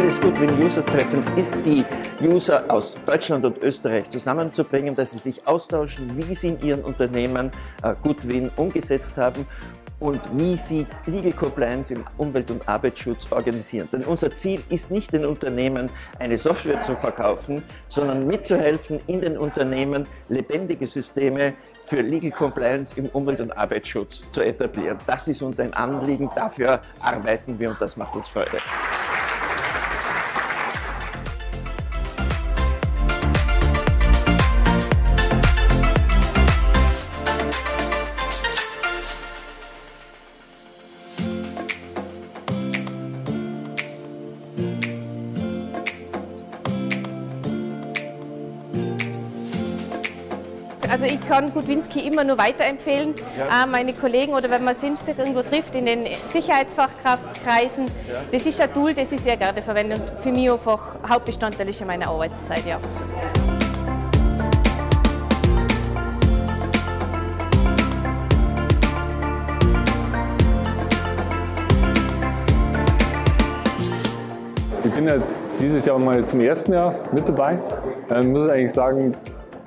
Goodwin User Treffens ist, die User aus Deutschland und Österreich zusammenzubringen, dass sie sich austauschen, wie sie in ihren Unternehmen äh, Goodwin umgesetzt haben und wie sie Legal Compliance im Umwelt- und Arbeitsschutz organisieren. Denn unser Ziel ist nicht den Unternehmen eine Software zu verkaufen, sondern mitzuhelfen, in den Unternehmen lebendige Systeme für Legal Compliance im Umwelt- und Arbeitsschutz zu etablieren. Das ist uns ein Anliegen, dafür arbeiten wir und das macht uns Freude. Also ich kann Gutwinski immer nur weiterempfehlen. Ja. Äh, meine Kollegen oder wenn man sich irgendwo trifft in den Sicherheitsfachkreisen, Ja. das ist ein Tool, das ich sehr gerne verwende und für mich einfach Hauptbestandteil ist in meiner Arbeitszeit. Ja. Ich bin ja dieses Jahr mal zum ersten Jahr mit dabei. Ich muss eigentlich sagen,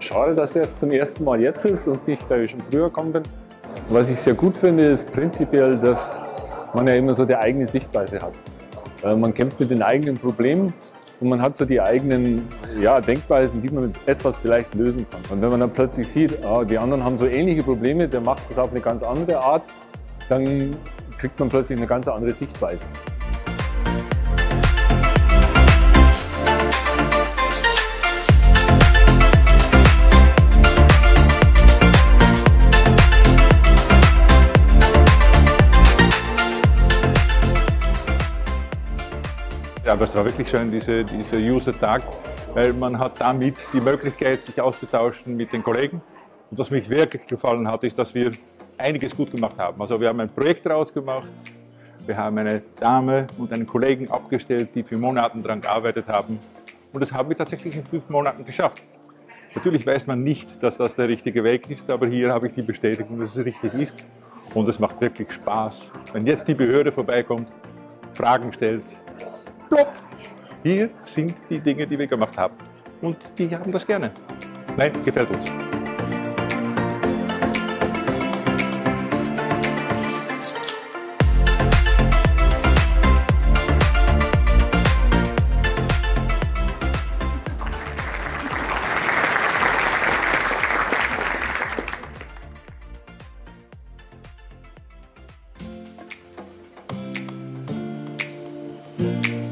schade, dass es zum ersten Mal jetzt ist und nicht, da ich schon früher gekommen bin. Was ich sehr gut finde, ist prinzipiell, dass man ja immer so die eigene Sichtweise hat. Äh, Man kämpft mit den eigenen Problemen und man hat so die eigenen ja, Denkweisen, wie man etwas vielleicht lösen kann. Und wenn man dann plötzlich sieht, ah, die anderen haben so ähnliche Probleme, der macht das auf eine ganz andere Art, dann kriegt man plötzlich eine ganz andere Sichtweise. Ja, aber es war wirklich schön, diese, dieser User-Tag, weil man hat damit die Möglichkeit, sich auszutauschen mit den Kollegen. Und was mich wirklich gefallen hat, ist, dass wir einiges gut gemacht haben. Also wir haben ein Projekt daraus gemacht, wir haben eine Dame und einen Kollegen abgestellt, die für Monate daran gearbeitet haben. Und das haben wir tatsächlich in fünf Monaten geschafft. Natürlich weiß man nicht, dass das der richtige Weg ist, aber hier habe ich die Bestätigung, dass es richtig ist. Und es macht wirklich Spaß, wenn jetzt die Behörde vorbeikommt, Fragen stellt, plopp, hier sind die Dinge, die wir gemacht haben. Und die haben das gerne. Nein, gefällt uns. thank